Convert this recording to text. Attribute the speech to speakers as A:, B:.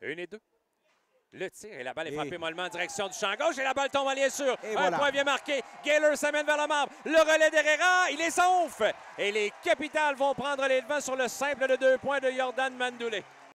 A: Une et deux. Le tir et la balle est frappée mollement en direction du champ gauche et la balle tombe en ligne sûre.
B: Et
A: Un point vient marqué. Gaylor s'amène vers la marbre. Le relais d'Herrera, il est sauf. Et les capitales vont prendre les devants sur le simple de deux points de Jordan Mandoulé.